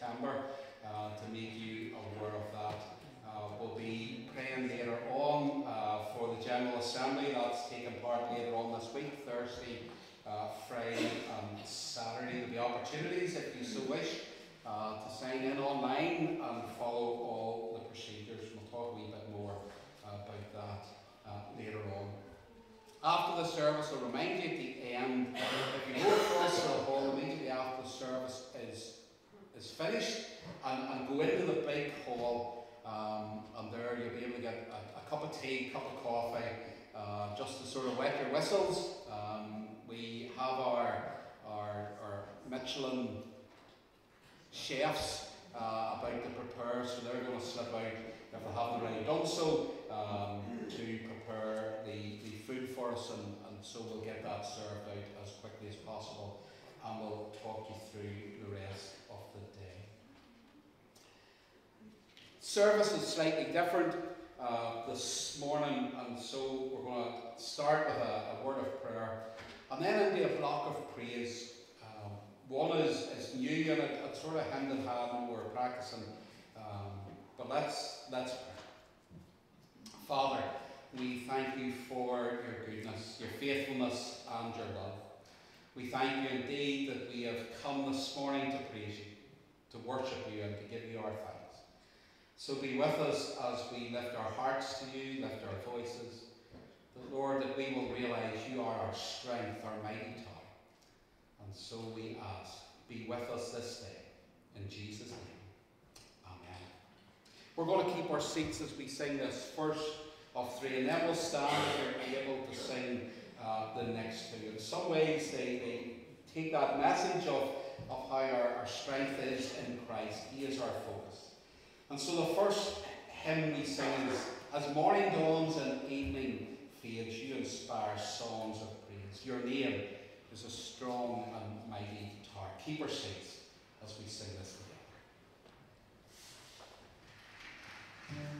September uh, to make you aware of that. Uh, we'll be praying later on uh, for the General Assembly. That's taking part later on this week, Thursday uh, Friday and Saturday. There'll be opportunities, if you so wish, uh, to sign in online and follow all the procedures. We'll talk a wee bit more about that later on. After the service, I'll remind you at the end, if you go across the hall immediately after the service is, is finished and, and go into the big hall, um, and there you'll be able to get a, a cup of tea, cup of coffee, uh, just to sort of wet your whistles. Um, we have our, our, our Michelin chefs uh, about to prepare, so they're going to slip out, if they haven't already done so, um, to prepare the, the food for us, and, and so we'll get that served out as quickly as possible, and we'll talk you through the rest of the day. Service is slightly different uh, this morning, and so we're going to start with a, a word of prayer and then into a block of praise. Um, one is, is new and it, it's sort of hand in hand we're practicing. Um, but let's, let's pray. Father, we thank you for your goodness, your faithfulness, and your love. We thank you indeed that we have come this morning to praise you, to worship you, and to give you our thanks. So be with us as we lift our hearts to you, lift our voices. Lord, that we will realize you are our strength, our mighty tower. And so we ask, be with us this day. In Jesus' name. Amen. We're going to keep our seats as we sing this first of three, and then we'll stand if you're able to sing uh, the next two. In some ways, they, they take that message of, of how our, our strength is in Christ. He is our focus. And so the first hymn we sing is As Morning Dawns and Evening fades, you inspire songs of praise. Your name is a strong and mighty tower. Keep our seats as we sing this together.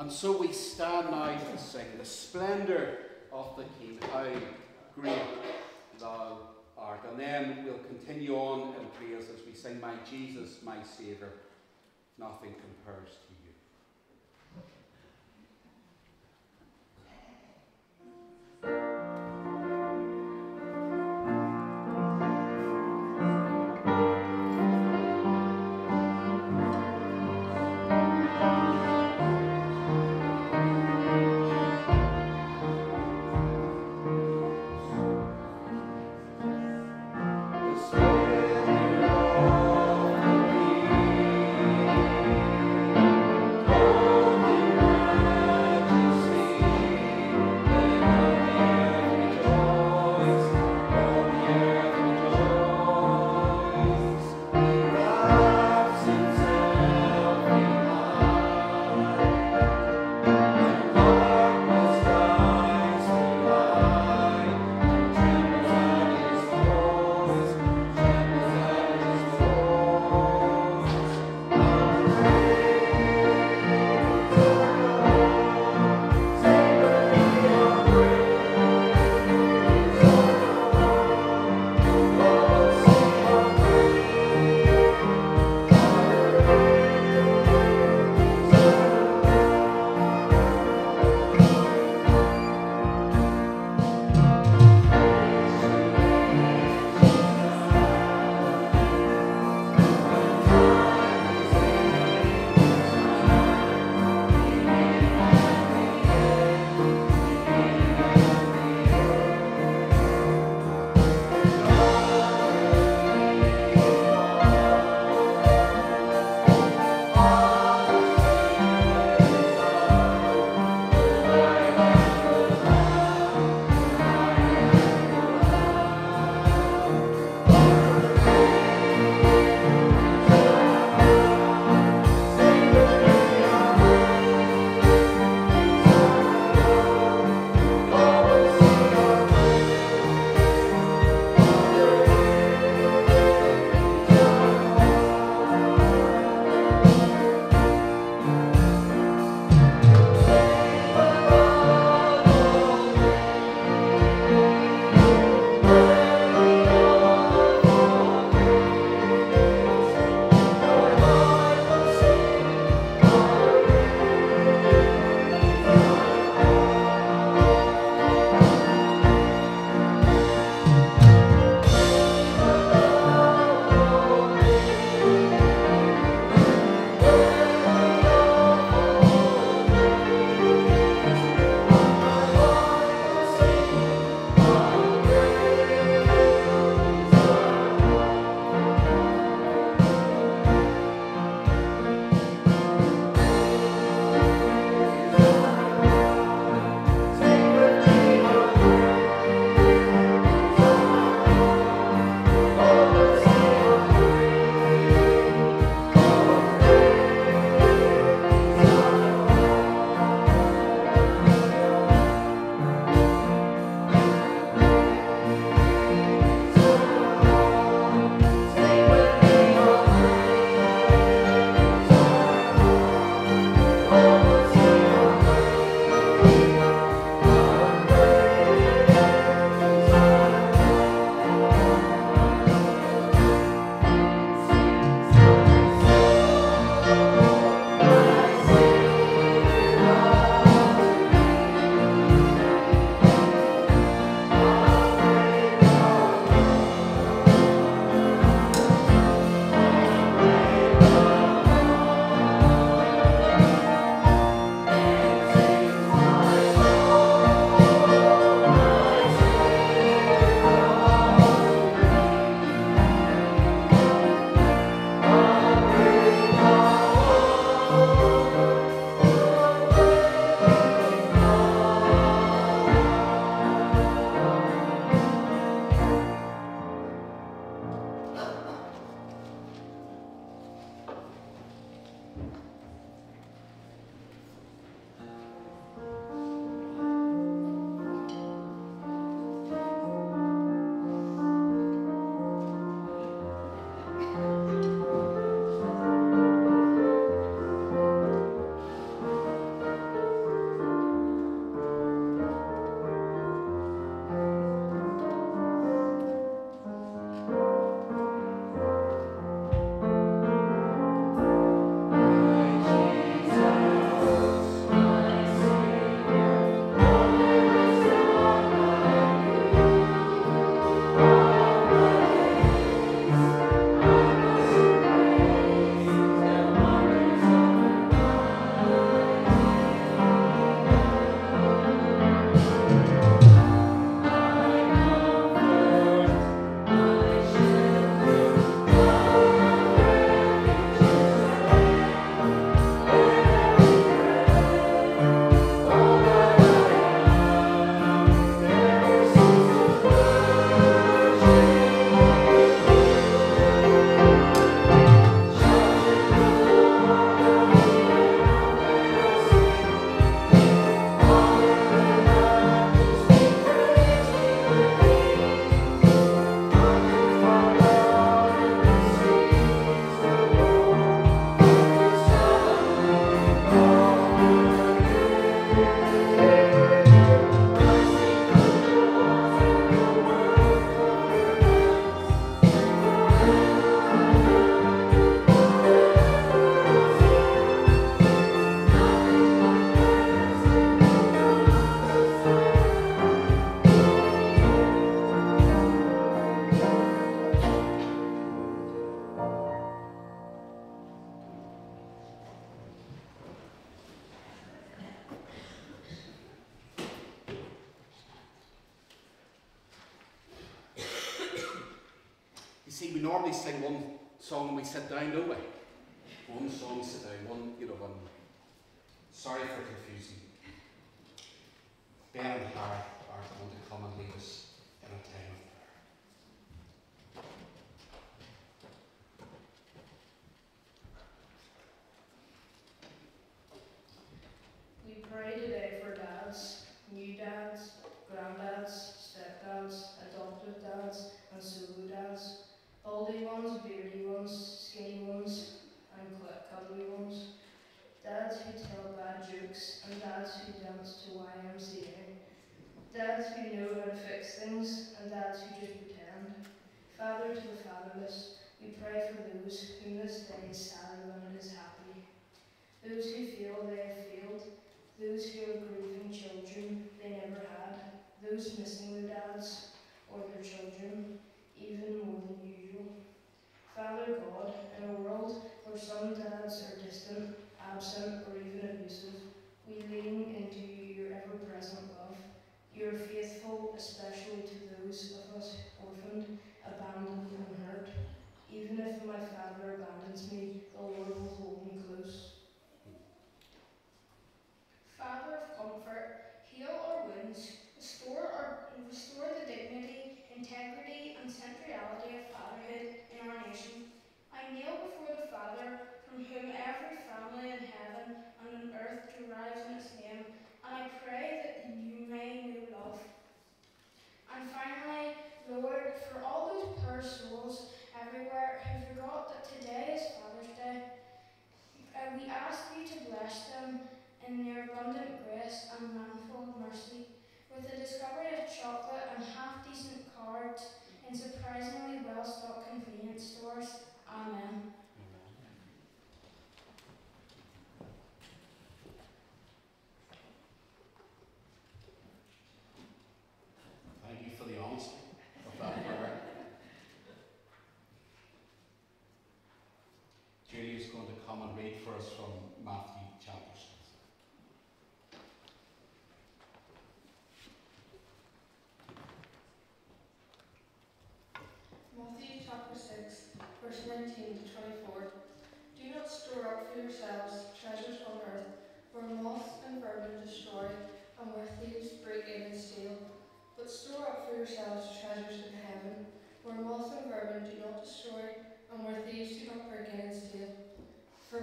And so we stand now to sing the splendour of the King. How great thou art. And then we'll continue on in praise as we sing, My Jesus, my Saviour, nothing compares to you.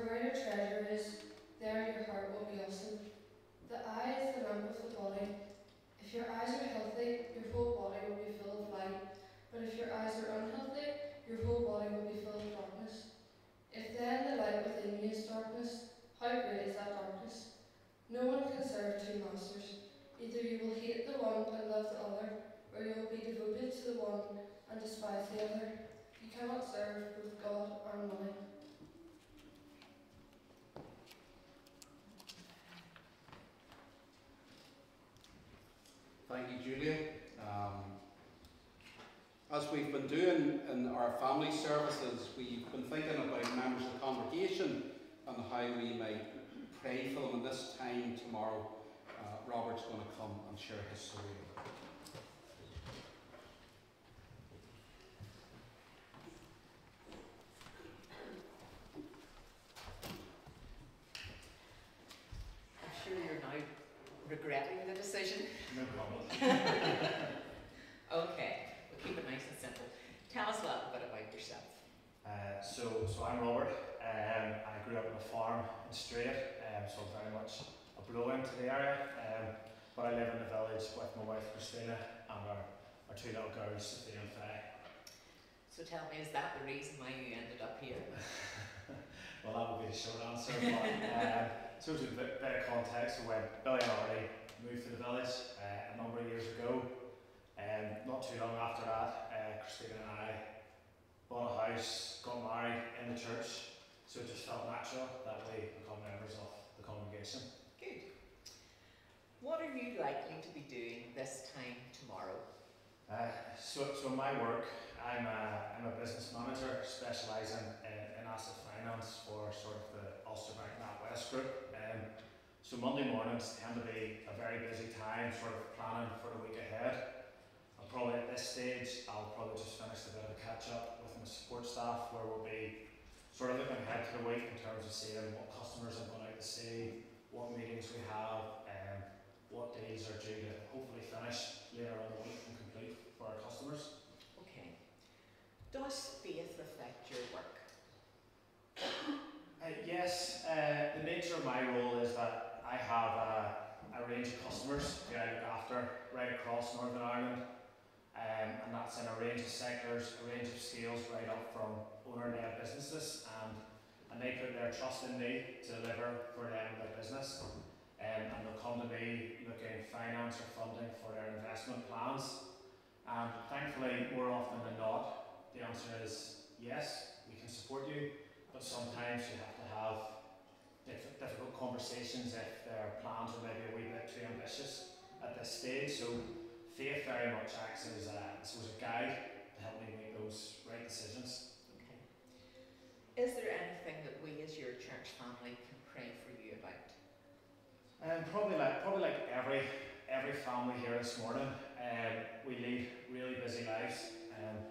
Your treasure is, there your heart will be also. The eye is the lamp of the body. If your eyes are healthy, your whole body will be full of light. But if your eyes are unhealthy, your whole body will be full of darkness. If then the light within you is darkness, how great is that darkness? No one can serve two masters. Either you will hate the one and love the other, or you will be devoted to the one and despise the other. You cannot serve both God and money. Thank you, Julia. Um, as we've been doing in our family services, we've been thinking about members of the congregation and how we might pray for them. And this time tomorrow, uh, Robert's going to come and share his story. I'm sure you're now regretting the decision. No problem. Okay, we'll keep it nice and simple. Tell us a little bit about yourself. Uh, so, so I'm Robert. Um, I grew up on a farm in Straid, um, so I'm very much a blow into the area. Um, but I live in the village with my wife Christina and our, our two little girls, Sophia and Faye. So tell me, is that the reason why you ended up here? well, that would be the short answer. But, um, so to a bit, bit of context, when Billy and Arlie moved to the village uh, a number of years ago, um, not too long after that, uh, Christina and I bought a house, got married in the church, so it just felt natural that we become members of the congregation. Good. What are you likely to be doing this time tomorrow? Uh, so, so my work, I'm a, I'm a business manager specialising in, in asset finance for sort of the Ulster Bank NatWest Group. Um, so Monday mornings tend to be a very busy time, sort of planning for the week ahead. Probably at this stage, I'll probably just finish a bit of a catch up with my support staff where we'll be sort of looking ahead to the week in terms of seeing what customers I'm going out to see, what meetings we have, and what days are due to hopefully finish later on the week and complete for our customers. Okay. Does faith affect your work? Uh, yes, uh, the nature of my role is that I have a, a range of customers that I look after right across Northern Ireland, um, and that's in a range of sectors, a range of scales, right up from owner-led businesses, and, and they put their trust in me to deliver for them their business, um, and they'll come to me looking finance or funding for their investment plans, and thankfully, more often than not, the answer is yes, we can support you, but sometimes you have to have diff- difficult conversations if their plans are maybe a wee bit too ambitious at this stage. So faith very much acts as a, as a guide to help me make those right decisions. Okay. Is there anything that we as your church family can pray for you about? And probably like probably like every every family here this morning, um, we lead really busy lives. Um,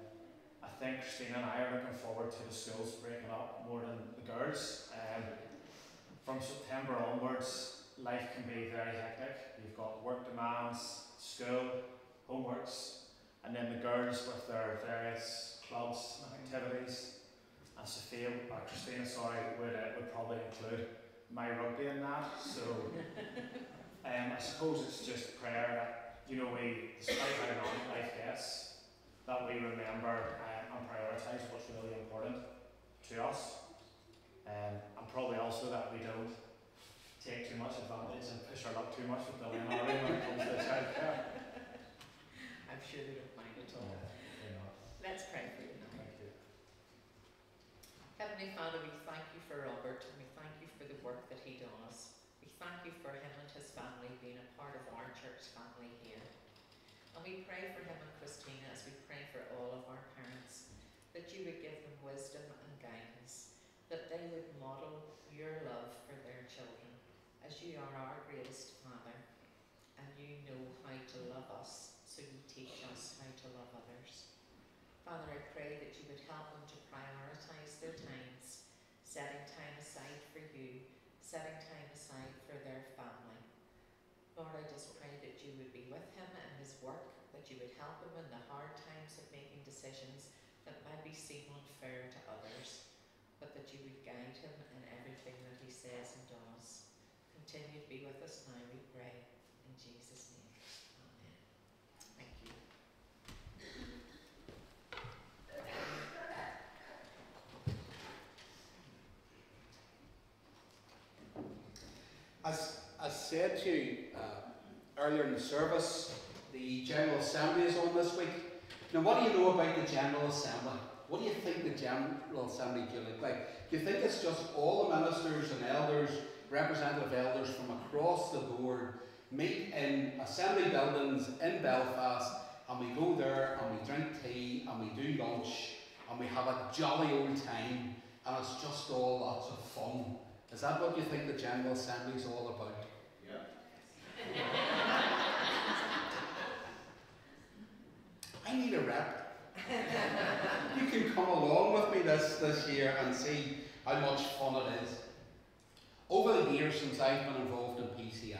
I think Christina and I are looking forward to the schools breaking up more than the girls. Um, from September onwards, life can be very hectic. You've got work demands, school, homeworks, and then the girls with their various clubs and activities. And Sophia, or Christina, sorry, would, uh, would probably include my rugby in that. So um, I suppose it's just prayer that, you know, we, despite how long life gets, that we remember um, and prioritise what's really important to us. Um, and probably also that we don't take too much advantage and push our luck too much with Ari when it comes to childcare. I'm sure they don't mind at all. Let's pray for you now. thank you. Heavenly Father, we thank you for Robert and we thank you for the work that he does. We thank you for him and his family being a part of our church family here. And we pray for him and Christina as we pray for all of our parents, that you would give them wisdom and guidance, that they would model your love for their children, as you are our greatest Father, and you know how to love us, so you teach us how to love others. Father, I pray that you would help them to prioritise their times, setting time aside for you, setting time aside for their family. Lord, I just pray that you would be with him in his work, that you would help him in the hard times of making decisions that maybe seem unfair to others, but that you would guide him in everything that he says and does. Continue to be with us now, we pray. In Jesus' name. Amen. Thank you. As, as said to you uh, earlier in the service, the General Assembly is on this week. Now, what do you know about the General Assembly? What do you think the General Assembly do look like? Do you think it's just all the ministers and elders, representative elders from across the board meet in assembly buildings in Belfast and we go there and we drink tea and we do lunch and we have a jolly old time and it's just all lots of fun? Is that what you think the General Assembly is all about? Yeah. I need a rep. you can come along with me this, this year and see how much fun it is. Over the years since I've been involved in PCI,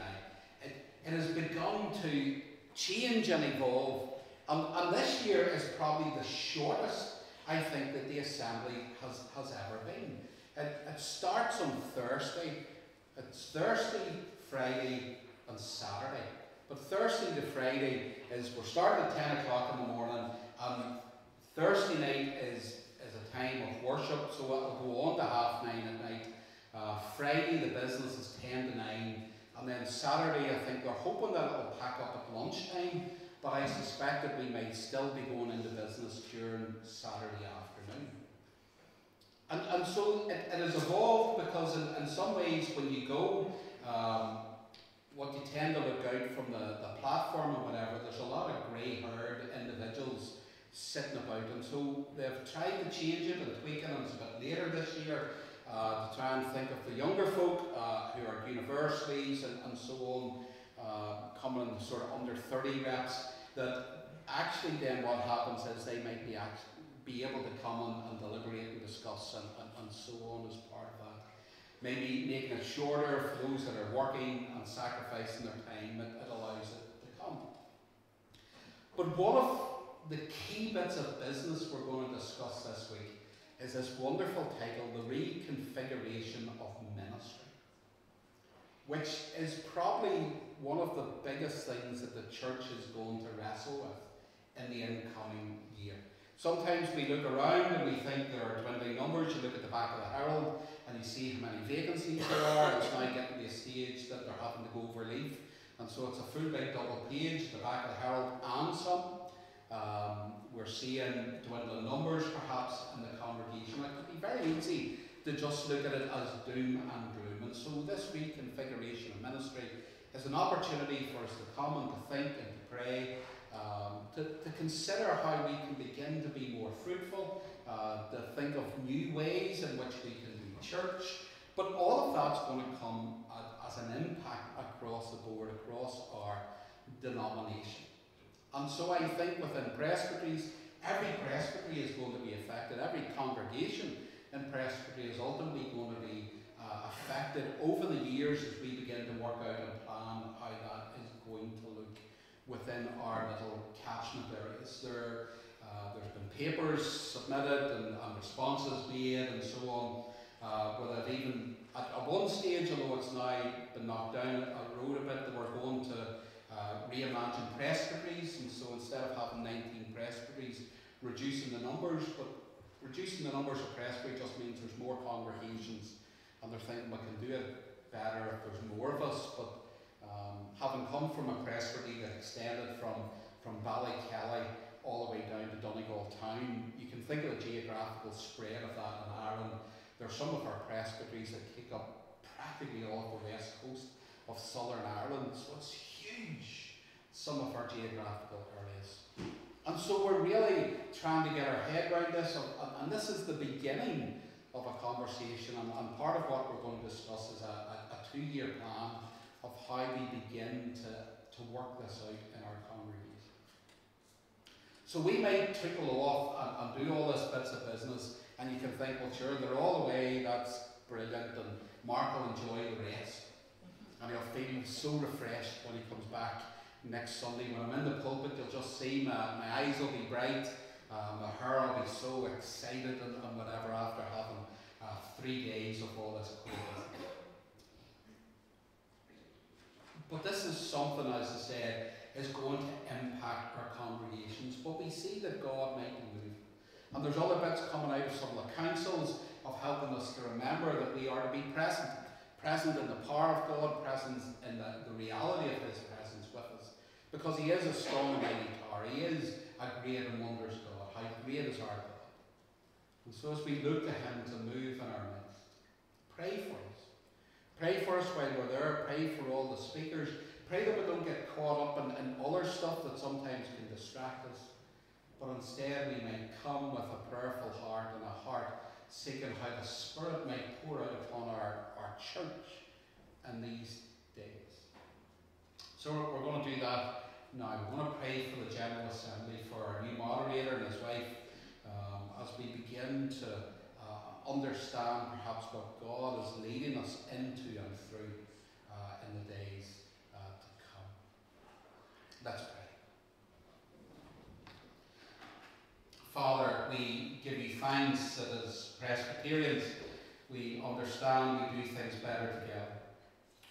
it, it has begun to change and evolve. And, and this year is probably the shortest I think that the Assembly has, has ever been. It, it starts on Thursday. It's Thursday, Friday, and Saturday. But Thursday to Friday is we're starting at 10 o'clock in the morning, and Thursday night is, is a time of worship, so it'll go on to half nine at night. Uh, Friday, the business is 10 to 9, and then Saturday, I think they're hoping that it'll pack up at lunchtime, but I suspect that we might still be going into business during Saturday afternoon. And, and so it, it has evolved because, in, in some ways, when you go, um, what you tend to look out from the, the platform or whatever, there's a lot of grey haired individuals sitting about, and so they've tried to change it and tweak it, and it's a bit later this year uh, to try and think of the younger folk uh, who are at universities and, and so on, uh, coming in sort of under 30 reps, that actually then what happens is they might be, be able to come and, and deliberate and discuss and, and, and so on as part of that. Maybe making it shorter for those that are working and sacrificing their time, it, it allows it to come. But one of the key bits of business we're going to discuss this week is this wonderful title, The Reconfiguration of Ministry, which is probably one of the biggest things that the church is going to wrestle with in the incoming year. Sometimes we look around and we think there are dwindling numbers. You look at the back of the Herald and you see how many vacancies there are. It's now getting to a stage that they're having to go over leave. And so it's a full big double page, the back of the Herald and some. Um, we're seeing dwindling numbers perhaps in the congregation. It could be very easy to just look at it as doom and gloom. And so this reconfiguration of ministry is an opportunity for us to come and to think and to pray, um, to, to consider how we can begin to be more fruitful, uh, to think of new ways in which we can do church. But all of that's going to come as an impact across the board, across our denomination. And so I think within presbyteries, every presbytery is going to be affected, every congregation in presbytery is ultimately going to be uh, affected over the years as we begin to work out and plan how that is going to look within our little catchment areas. There, uh, there's been papers submitted and, and, responses made and so on. Uh, even, at, at one stage, although it's now been knocked down a road a bit, that we're going to uh, reimagine presbyteries, and so instead of having 19 presbyteries, reducing the numbers, but reducing the numbers of presbytery just means there's more congregations, and they're thinking we can do it better if there's more of us. But um, having come from a presbytery that extended from, from Ballykelly all the way down to Donegal town, you can think of the geographical spread of that in Ireland. There are some of our presbyteries that take up practically all of the west coast of southern Ireland, so it's huge, some of our geographical areas. And so we're really trying to get our head around this, and, this is the beginning of a conversation, and, part of what we're going to discuss is a, a, a two year plan of how we begin to, to work this out in our congregation. So we may trickle off and, and do all this bits of business, and you can think, well, sure, they're all away, that's brilliant, and Mark will enjoy the rest and he'll feel so refreshed when he comes back next Sunday. When I'm in the pulpit, you'll just see my, my eyes will be bright, uh, my hair will be so excited and, and whatever after having uh, three days of all this crazy. But this is something, as I said, is going to impact our congregations. But we see that God might move. And there's other bits coming out of some of the councils of helping us to remember that we are to be present present in the power of God, present in the, the reality of His presence with us. Because He is a strong and mighty tower. He is a great and wondrous God. How great is our God? And so as we look to Him to move in our midst, pray for us. Pray for us while we're there. Pray for all the speakers. Pray that we don't get caught up in, in other stuff that sometimes can distract us. But instead we may come with a prayerful heart and a heart seeking how the Spirit might pour out upon our church in these days. So we're, going to do that now. We're going to pray for the General Assembly, for our new moderator and his wife, um, as we begin to uh, understand perhaps what God is leading us into and through uh, in the days uh, to come. Let's pray. Father, we give you thanks that as Presbyterians we understand we do things better together.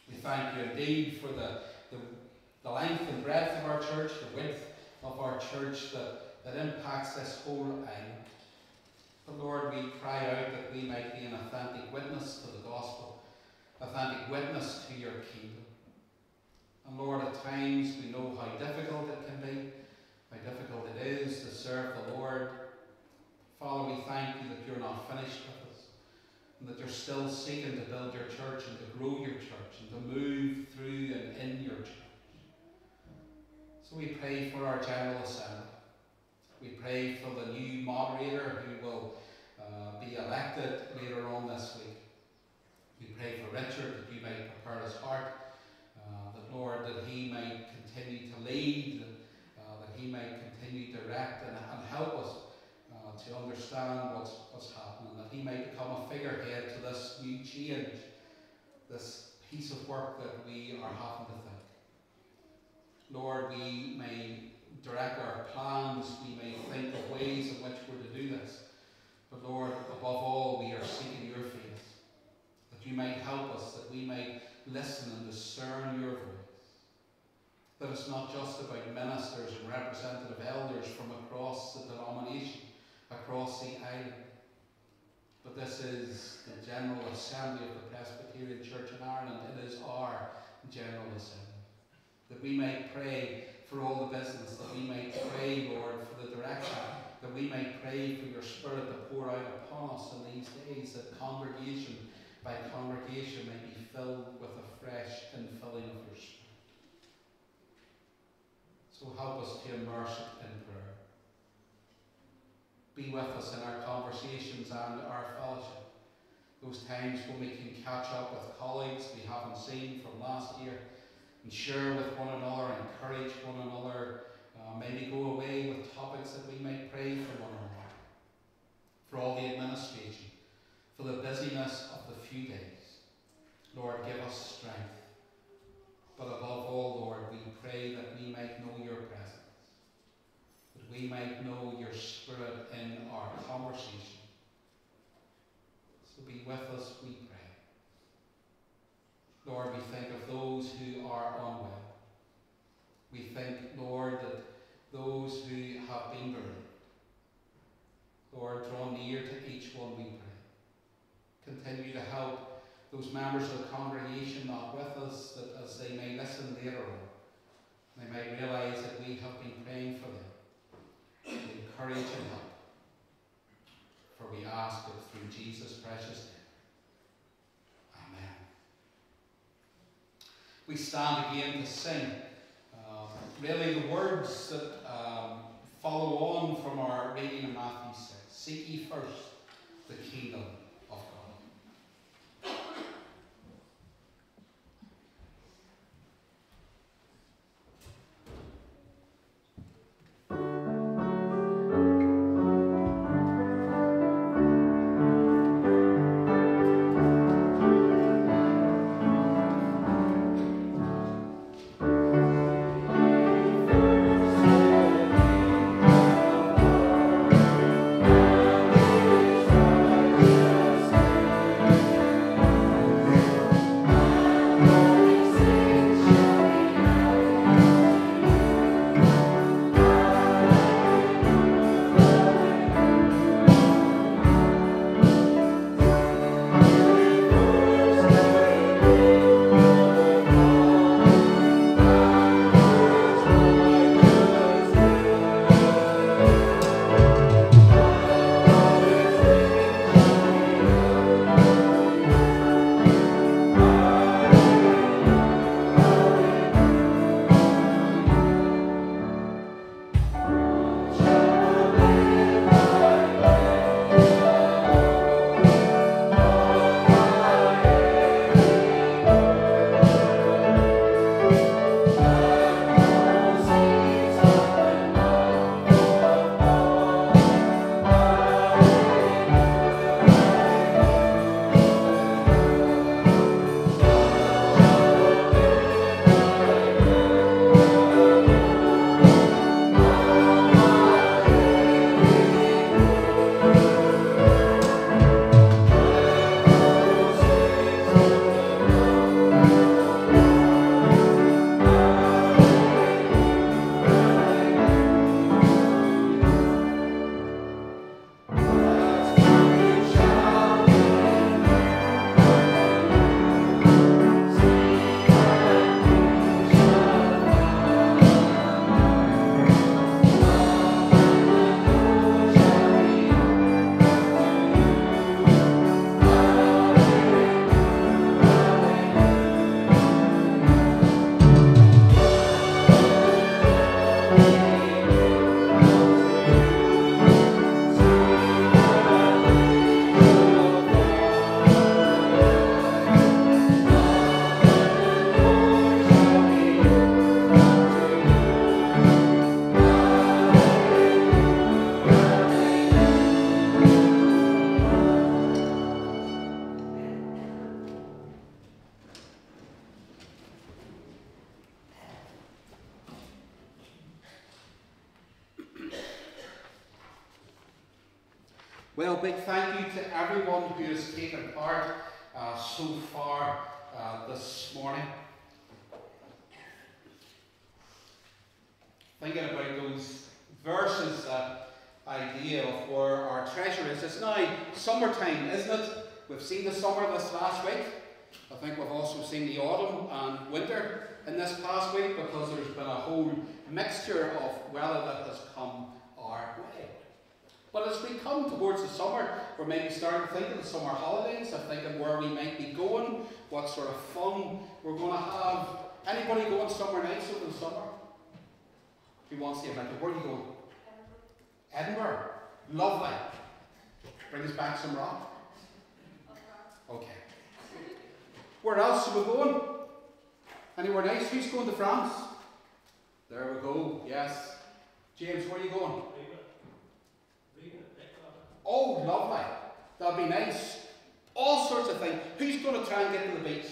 We thank you indeed for the, the, the length and breadth of our church, the width of our church that, that impacts this whole island. But Lord, we cry out that we might be an authentic witness to the gospel, authentic witness to your kingdom. And Lord, at times we know how difficult it can be, how difficult it is to serve the Lord. Father, we thank you that you're not finished with and that you're still seeking to build your church and to grow your church and to move through and in your church. So we pray for our General Assembly. We pray for the new moderator who will uh, be elected later on this week. We pray for Richard that you might prepare his heart, uh, that Lord, that he might continue to lead uh, that He may continue to direct and, and help us to understand what's, what's happening, that He may become a figurehead to this new change, this piece of work that we are having to think. Lord, we may direct our plans, we may think of ways in which we're to do this. But Lord, above all, we are seeking your face, that you might help us, that we may listen and discern your voice. That it's not just about ministers and representative elders from across the denomination, across the island, but this is the General Assembly of the Presbyterian Church in Ireland. It is our General Assembly. That we may pray for all the business, that we may pray, Lord, for the direction, that we may pray for your Spirit to pour out upon us in these days, that congregation by congregation may be filled with a fresh infilling of your Spirit. So help us to immerse it in prayer. Be with us in our conversations and our fellowship. Those times when we can catch up with colleagues we haven't seen from last year and share with one another, encourage one another, uh, maybe go away with topics that we might pray for one another, for all the administration, for the busyness of the few days. Lord, give us strength. But above all, Lord, we pray that we might know your presence, we might know your spirit in our conversation. So be with us, we pray. Lord, we think of those who are unwell. We think, Lord, that those who have been bereaved. Lord, draw near to each one, we pray. Continue to help those members of the congregation not with us, that as they may listen later on, they may realise that we have been praying for them, encourage and help. For we ask it through Jesus' precious name. Amen. We stand again to sing. Um, really, the words that um, follow on from our reading in Matthew 6 Seek ye first the kingdom taken part uh, so far uh, this morning. Thinking about those verses, that idea of where our treasure is. It's now summertime, isn't it? We've seen the summer this last week. I think we've also seen the autumn and winter in this past week because there's been a whole mixture of weather that has come our way. But as we come towards the summer, we're maybe starting to think of the summer holidays, of thinking where we might be going, what sort of fun we're going to have. Anybody going somewhere nice over the summer? Who wants to adventure? Where are you going? Edinburgh. Lovely. Bring us back some rock. Okay. Where else are we going? Anywhere nice? Who's going to France? There we go. Yes. James, where are you going? Oh, lovely. That'll be nice. All sorts of things. Who's going to try and get to the beach?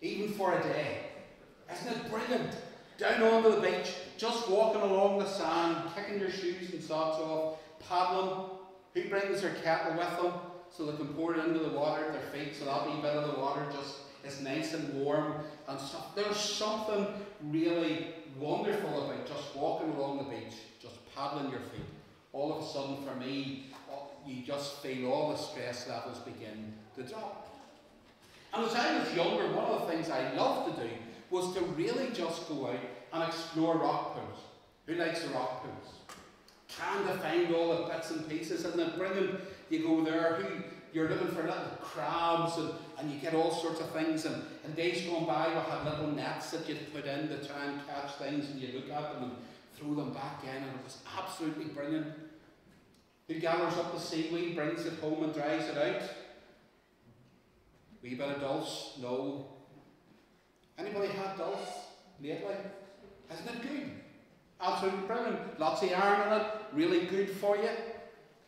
Even for a day. Isn't it brilliant? Down onto the beach, just walking along the sand, kicking your shoes and socks off, paddling. Who brings their kettle with them so they can pour it into the water at their feet so that wee bit of the water just is nice and warm and stuff. There's something really wonderful about just walking along the beach, just paddling your feet. All of a sudden, for me, oh, you just feel all the stress levels begin to drop. And as I was younger, one of the things I loved to do was to really just go out and explore rock pools. Who likes the rock pools? Trying to find all the bits and pieces and then bringing, you go there, who, you're looking for little crabs and, and you get all sorts of things. And, and days gone by, we'll have little nets that you put in to try and catch things and you look at them and throw them back in. And it was absolutely brilliant. Who gathers up the seaweed, brings it home and dries it out? We of dulse? No. Anybody had dulse lately? Isn't it good? Absolutely brilliant. Lots of iron in it. Really good for you.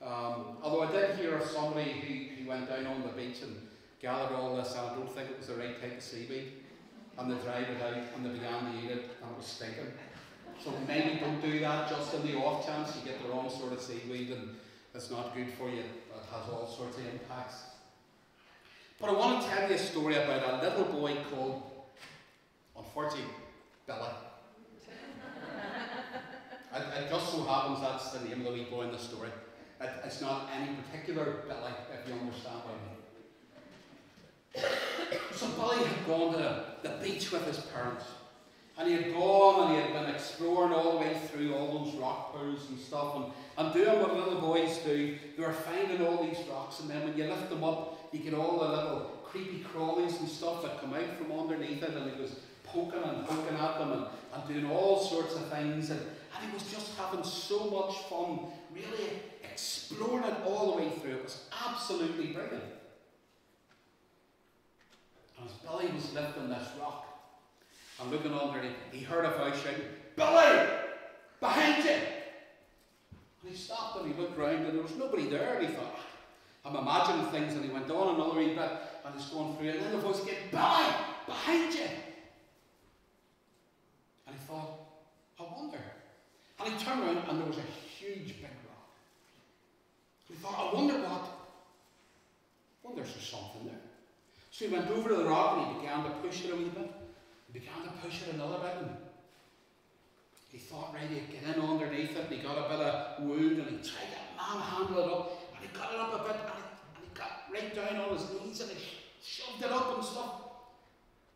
Um, although I did hear of somebody who, who went down on the beach and gathered all this, and I don't think it was the right type of seaweed. And they dried it out and they began to eat it, and it was stinking. So maybe don't do that just in the off chance you get the wrong sort of seaweed and it's not good for you. It has all sorts of impacts. But I want to tell you a story about a little boy called, unfortunately, Billy. it, it, just so happens that's the name of the wee boy in the story. It, it's not any particular Billy, if you understand what I mean. so Billy had gone to the beach with his parents. And he had gone and he had been exploring all the way through all those rock pools and stuff and, and doing what little boys do. They were finding all these rocks and then when you lift them up, you get all the little creepy crawlies and stuff that come out from underneath it and he was poking and poking at them and, and doing all sorts of things and, and he was just having so much fun, really exploring it all the way through. It was absolutely brilliant. And as Billy was lifting this rock, and looking under it, he heard a voice shouting, Billy! Behind you! And he stopped and he looked round and there was nobody there and he thought, ah, I'm imagining things and he went on another wee bit and he's going through and then the voice again, Billy! Behind you! And he thought, I wonder. And he turned around and there was a huge big rock. He thought, I wonder what. Wonder if there's something there. So he went over to the rock and he began to push it a wee bit. He began to push it another bit and he thought, right, he'd get in underneath it and he got a bit of wound, and he tried to manhandle it up and he got it up a bit and he, and he got right down on his knees and he shoved it up and stuff.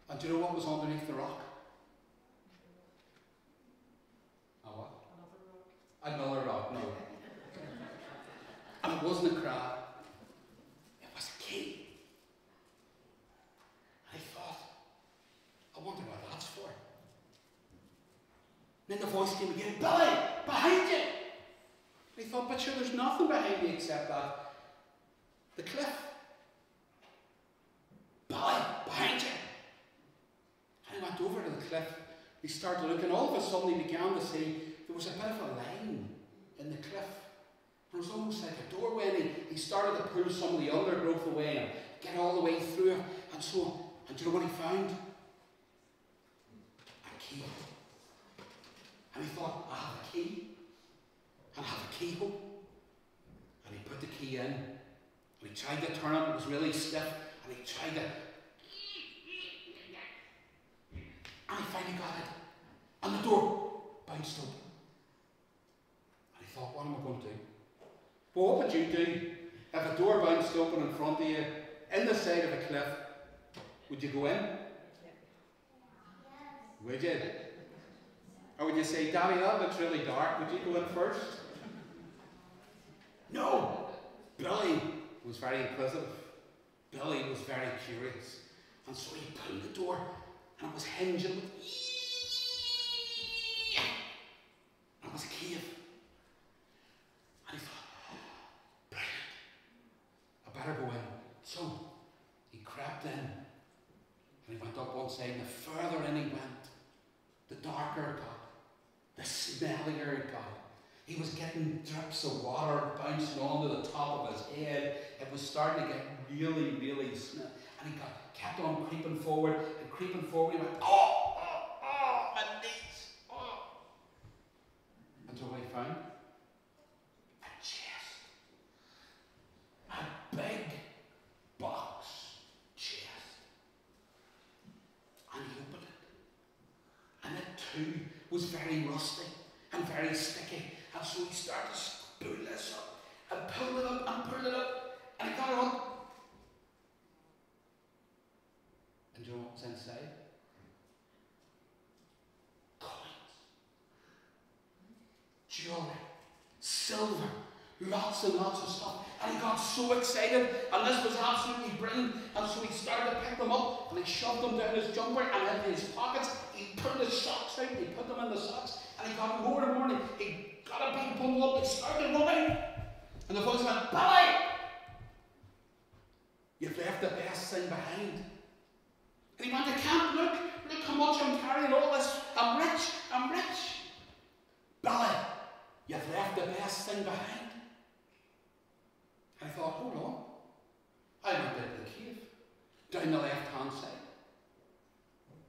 And do you know what was underneath the rock? A what? Another rock. Another rock, no. and it wasn't a crab. It was a key. I thought, I wonder what that's for. Then the voice came again, Billy, behind you. And he thought, but sure, there's nothing behind me except that. The cliff. Billy, behind you. And he went over to the cliff. He started looking. All of a sudden, he began to see there was a bit of a line in the cliff. It was almost like a doorway. And he, he started to pull some of the undergrowth away and get all the way through it. And so, and do you know what he found? A key. And he thought, I have a key. And I have a keyhole. And he put the key in. And he tried to turn it, it was really stiff, and he tried to. And he finally got it. And the door bounced open. And he thought, what am I going to do? Well, what would you do if a door bounced open in front of you, in the side of a cliff? Would you go in? Would you? Or would you say, Daddy, that looks really dark, would you go in first? No! Billy was very inquisitive. Billy was very curious. And so he pulled the door, and it was hinging with. And it was a cave. And he thought, brilliant. I better go in. So he crept in, and he went up one side, and the further in he went, the darker it got, the smellier it got. He was getting drips of water bouncing onto the top of his head. It was starting to get really, really smelly. And he got, kept on creeping forward and creeping forward. He went, oh, my knees, oh. Until what he found? A chest. A big box chest. And he opened it. And it too was very rusty and very sticky. And so he started to spool this up and pull it up and pull it up. And he got it up. And do you know what was inside? Coins. Jewelry. Silver. Lots and lots of stuff. And he got so excited. And this was absolutely brilliant. And so he started to pick them up and he shoved them down his jumper and into his pockets. He pulled his socks out he put them in the socks. And he got more and more. And he got a big bundle up. He started running. And the voice went, Billy! You've left the best thing behind. And he went, I can't look. Look how much I'm carrying all this. I'm rich. I'm rich. Billy, you've left the best thing behind. I thought, hold on. I went into the cave, down the left hand side.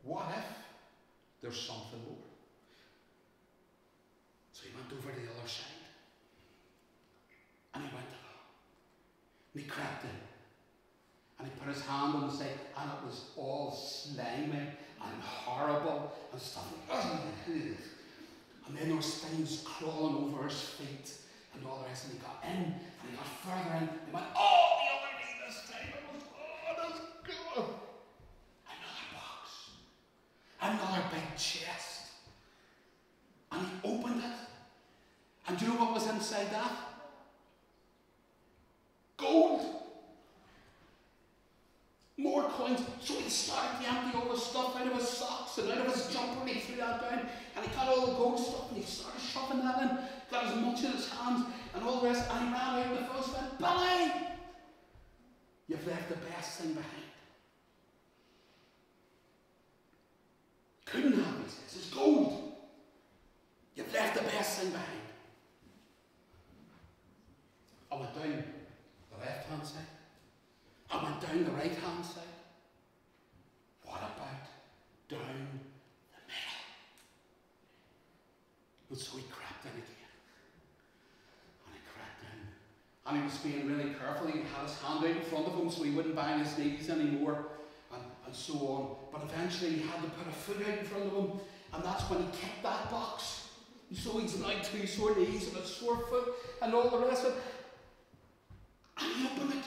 What if there's something more? So he went over to the other side. And he went along. And he crept in. And he put his hand on the side, and it was all slimy and horrible and stuff. And then there was things crawling over his feet and all the rest. And he got in, and he got further in. He went, oh, the other knee this time. It was, oh, that's good. Another box. Another big chest. And he opened it. And do you know what was inside that? Gold. More coins. So he started to empty all the stuff out of his socks and out of his jumper and he threw that down. And he got all the gold stuff and he started shoving that in. Got as much in his hands and all the rest. And he ran out the first went, Billy! You've left the best thing behind. Couldn't have, he says. It's gold. You've left the best thing behind. I went down the left hand side. I went down the right hand side. What about down the middle? But so he crept in again. And he crept in. And he was being really careful. He had his hand out in front of him so he wouldn't bang his knees anymore and, and so on. But eventually he had to put a foot out in front of him. And that's when he kicked that box. And so he's now two sore knees and a sore foot and all the rest of it. And he opened it.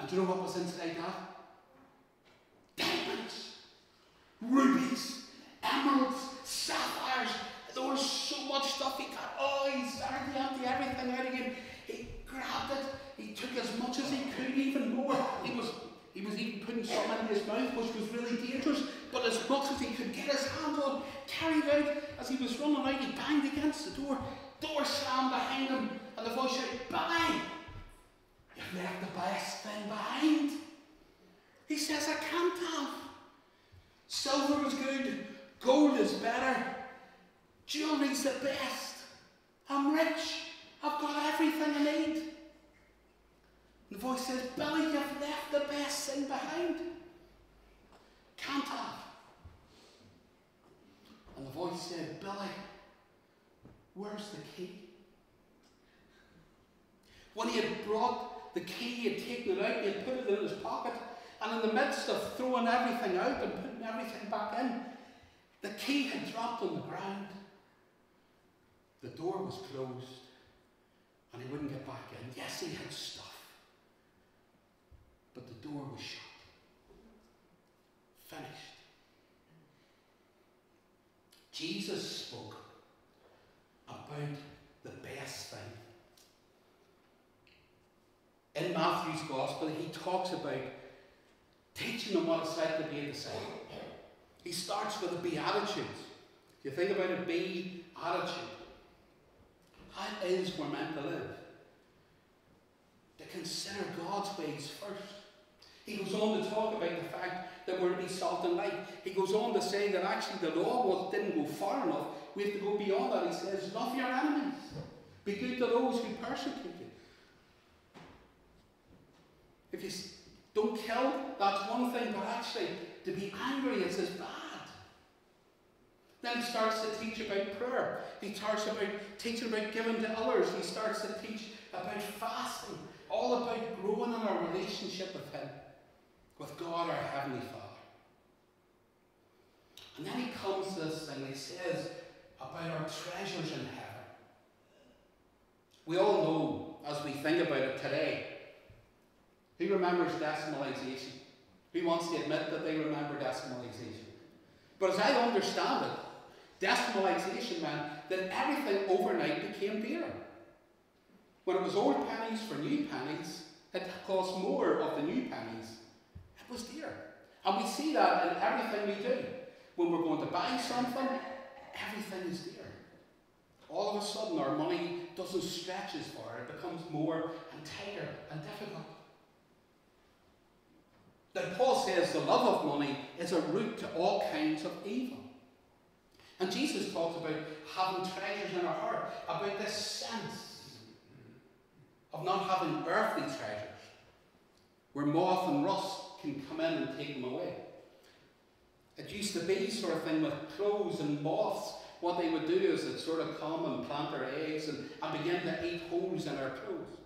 And do you know what was inside that? Diamonds, rubies, emeralds, sapphires. There was so much stuff he got. Oh, he started to empty everything out again. He grabbed it. He took as much as he could, even more. He was he was even putting some in his mouth, which was really dangerous. But as much as he could get his hand on, carried out. As he was running out, he banged against the door. Door slammed behind him, and the voice shouted, "Bye!" You've left the best thing behind. He says, I can't have. Silver is good, gold is better, jewelry's the best. I'm rich, I've got everything I need. And the voice says, Billy, you've left the best thing behind. Can't have. And the voice said, Billy, where's the key? When he had brought the key, he had taken it out, he had put it in his pocket, and in the midst of throwing everything out and putting everything back in, the key had dropped on the ground. The door was closed, and he wouldn't get back in. Yes, he had stuff, but the door was shut. Finished. Jesus spoke about the best thing. In Matthew's Gospel, he talks about teaching them what it's like to be a disciple. He starts with the Beatitudes. If you think about a be where it is we're meant to live. To consider God's ways first. He goes on to talk about the fact that we're to be salt and light. He goes on to say that actually the law was, didn't go far enough. We have to go beyond that. He says, Love your enemies. Be good to those who persecute you. If you don't kill, that's one thing, but actually, to be angry is as bad. Then he starts to teach about prayer. He starts about teaching about giving to others. He starts to teach about fasting, all about growing in our relationship with Him, with God our Heavenly Father. And then he comes to this thing, he says about our treasures in heaven. We all know, as we think about it today, who remembers decimalisation? Who wants to admit that they remember decimalisation? But as I understand it, decimalisation meant that everything overnight became dearer. When it was old pennies for new pennies, it cost more of the new pennies. It was dear. And we see that in everything we do. When we're going to buy something, everything is dear. All of a sudden, our money doesn't stretch as far, it becomes more and tighter and difficult. That Paul says the love of money is a root to all kinds of evil. And Jesus talks about having treasures in our heart, about this sense of not having earthly treasures, where moth and rust can come in and take them away. It used to be sort of thing with crows and moths. What they would do is they'd sort of come and plant their eggs and, and begin to eat holes in our clothes.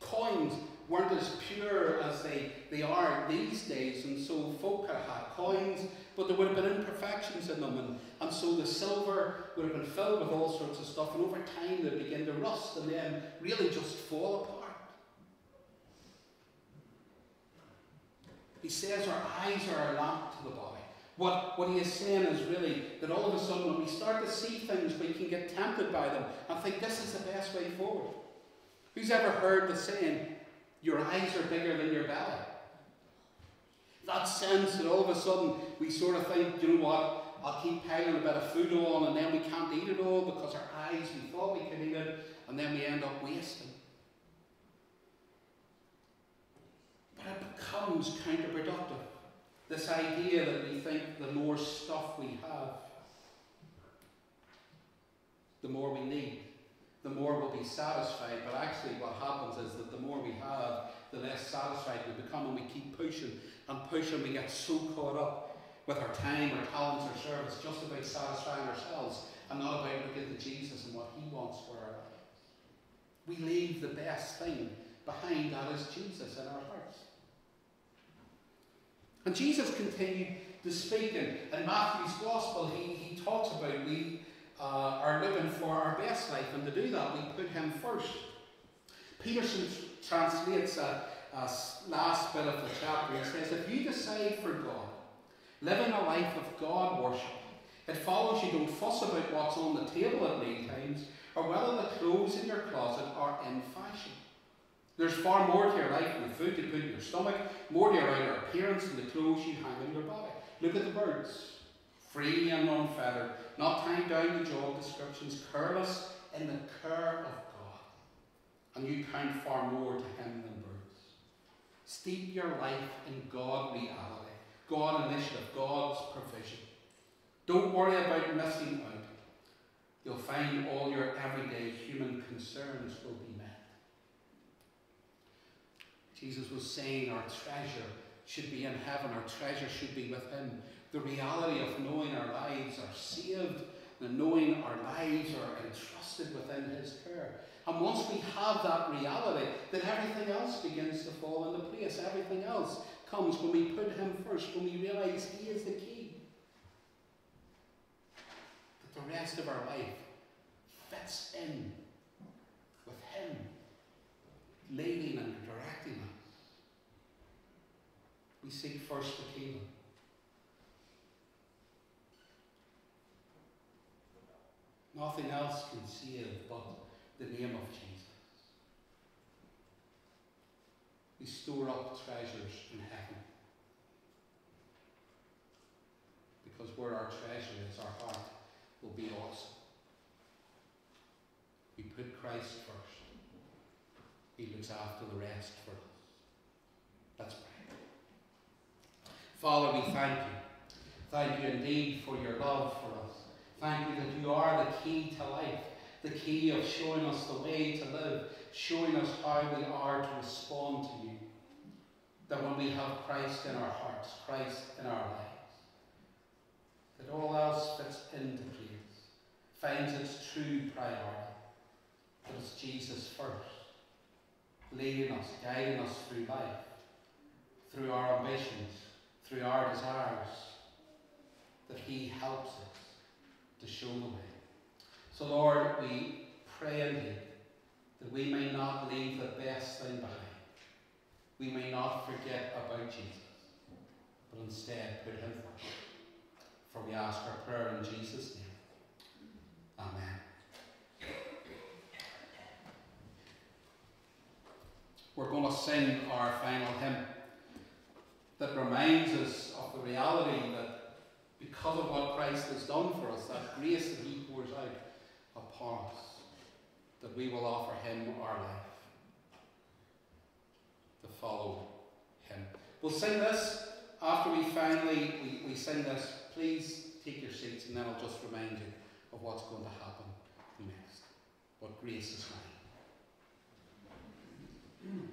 Coins weren't as pure as they, they are these days, and so folk had had coins, but there would have been imperfections in them, and, and so the silver would have been filled with all sorts of stuff, and over time they'd begin to rust and then really just fall apart. He says our eyes are a lamp to the body. What, what he is saying is really that all of a sudden, when we start to see things, we can get tempted by them and think this is the best way forward. Who's ever heard the saying, your eyes are bigger than your belly? That sense that all of a sudden we sort of think, you know what, I'll keep piling a bit of food on and then we can't eat it all because our eyes, we thought we could eat it, and then we end up wasting. But it becomes counterproductive. This idea that we think the more stuff we have, the more we need, the more we'll be satisfied. But actually, what happens is that the more we have, the less satisfied we become, and we keep pushing and pushing. We get so caught up with our time, our talents, our service, just about satisfying ourselves and not about looking to Jesus and what He wants for our lives. We leave the best thing behind, that is Jesus in our hearts. And Jesus continued to speak in, in Matthew's Gospel. He, he talks about we uh, are looking for our best life, and to do that, we put Him first. Peterson translates a, a last bit of the chapter. He says, If you decide for God, living a life of God worship, it follows you don't fuss about what's on the table at meal times or whether the clothes in your closet are in fashion. There's far more to your life than the food you put in your stomach, more to your outer appearance than the clothes you hang on your body. Look at the birds, free and unfettered, not tied down to job descriptions, careless in the care of. And you count far more to Him than birds. Steep your life in God reality, God initiative, God's provision. Don't worry about missing out. You'll find all your everyday human concerns will be met. Jesus was saying our treasure should be in heaven, our treasure should be with Him. The reality of knowing our lives are saved and knowing our lives are entrusted within His care. And once we have that reality, then everything else begins to fall into place. Everything else comes when we put Him first, when we realize He is the key. That the rest of our life fits in with Him, leading and directing us. We seek first the kingdom. Nothing else can save but the name of Jesus. We store up treasures in heaven. Because where our treasure is, our heart will be also. We put Christ first. He looks after the rest for us. Let's pray. Father, we thank you. Thank you indeed for your love for us. Thank you that you are the key to life, the key of showing us the way to live, showing us how we are to respond to you. That when we have Christ in our hearts, Christ in our lives, that all else fits into place, finds its true priority. That it's Jesus first, leading us, guiding us through life, through our ambitions, through our desires, that He helps us to show the way. So, Lord, we pray indeed that we may not leave the best thing behind. We may not forget about Jesus, but instead put him first. For we ask our prayer in Jesus' name. Amen. We're going to sing our final hymn that reminds us of the reality that because of what Christ has done for us, that grace that He pours out upon us, that we will offer Him our life to follow Him. We'll sing this after we finally we, we sing this. Please take your seats, and then I'll just remind you of what's going to happen next. What grace is mine.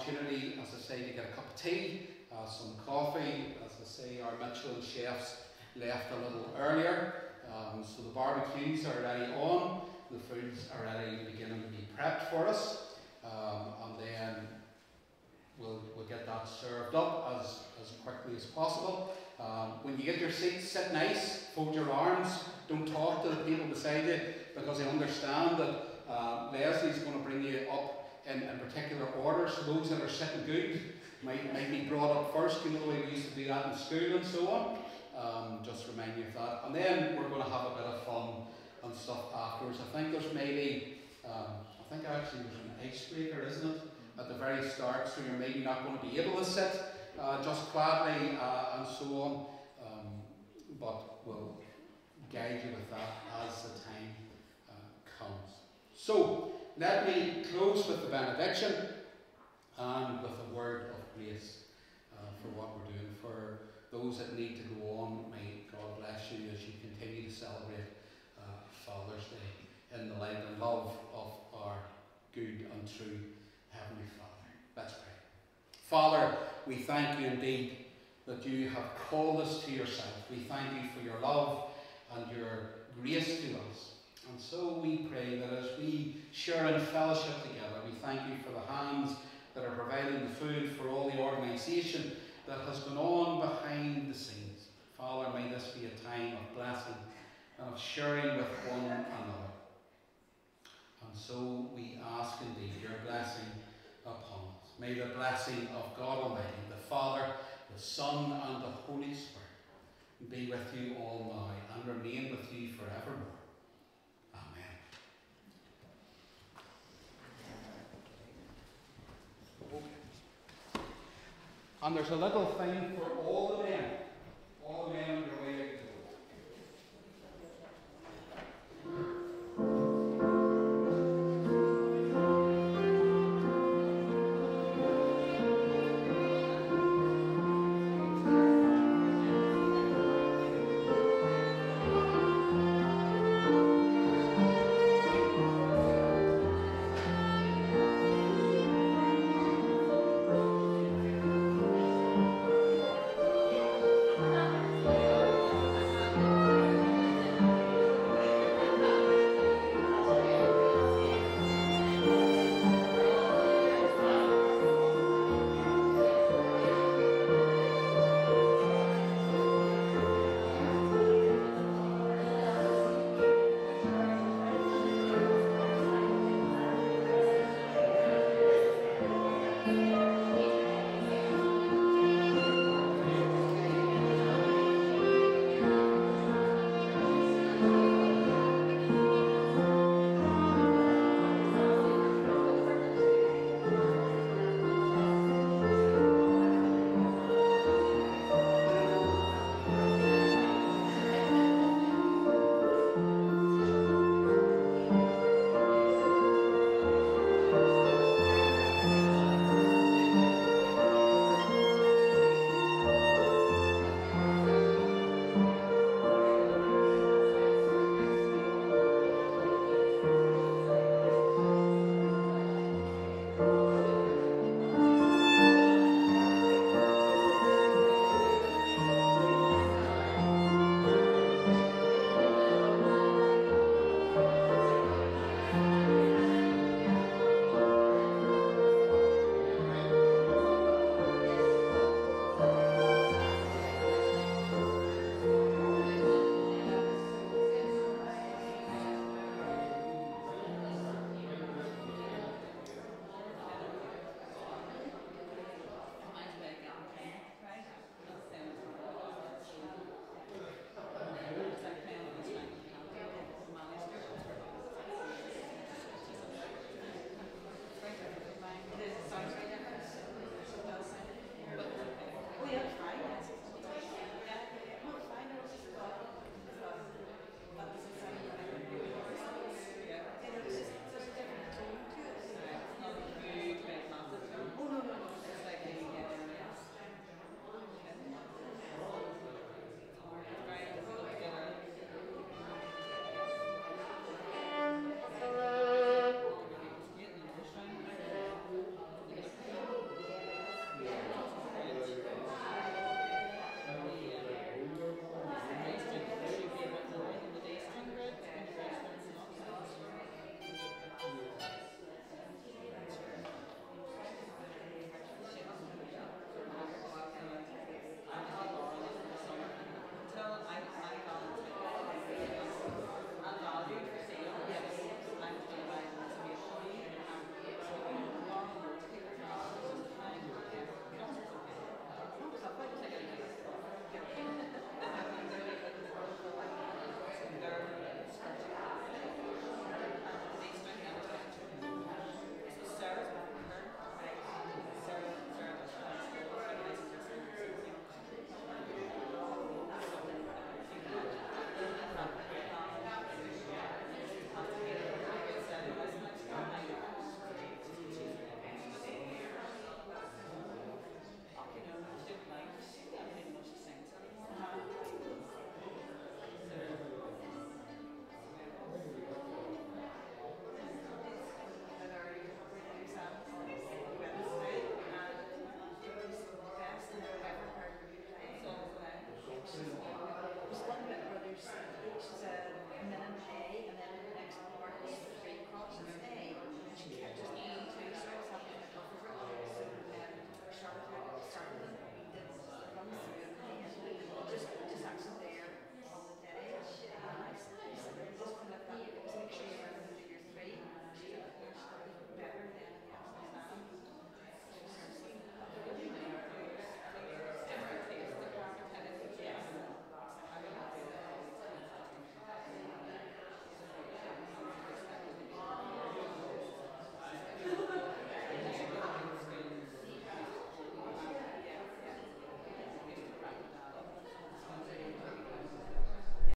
Opportunity, as I say, to get a cup of tea, uh, some coffee. As I say, our Michelin chefs left a little earlier, um, so the barbecues are already on, the foods are already beginning to be prepped for us, um, and then we'll, we'll get that served up as, as quickly as possible. Um, when you get your seats, sit nice, fold your arms, don't talk to the people beside you because they understand that uh, Leslie's going to bring you up in, particular order. So those that are sitting good might, might be brought up first, you know, the way we used to do that in school and so on. Um, just remind you of that. And then we're going to have a bit of fun and stuff afterwards. I think there's maybe, um, I think actually there's an icebreaker, isn't it? At the very start, so you're maybe not going to be able to sit uh, just quietly uh, and so on. Um, but we'll guide you with that as the time uh, comes. So, let me close with the benediction and with a word of grace uh, for what we're doing. For those that need to go on, may God bless you as you continue to celebrate uh, Father's Day in the light and love of our good and true Heavenly Father. Let's pray. Father, we thank you indeed that you have called us to yourself. We thank you for your love and your grace to us. And so we pray that as we share in fellowship together, we thank you for the hands that are providing the food for all the organisation that has gone on behind the scenes. Father, may this be a time of blessing and of sharing with one another. And so we ask indeed your blessing upon us. May the blessing of God Almighty, the Father, the Son, and the Holy Spirit be with you all now and remain with you forevermore. And there's a little thing for all the men. All the men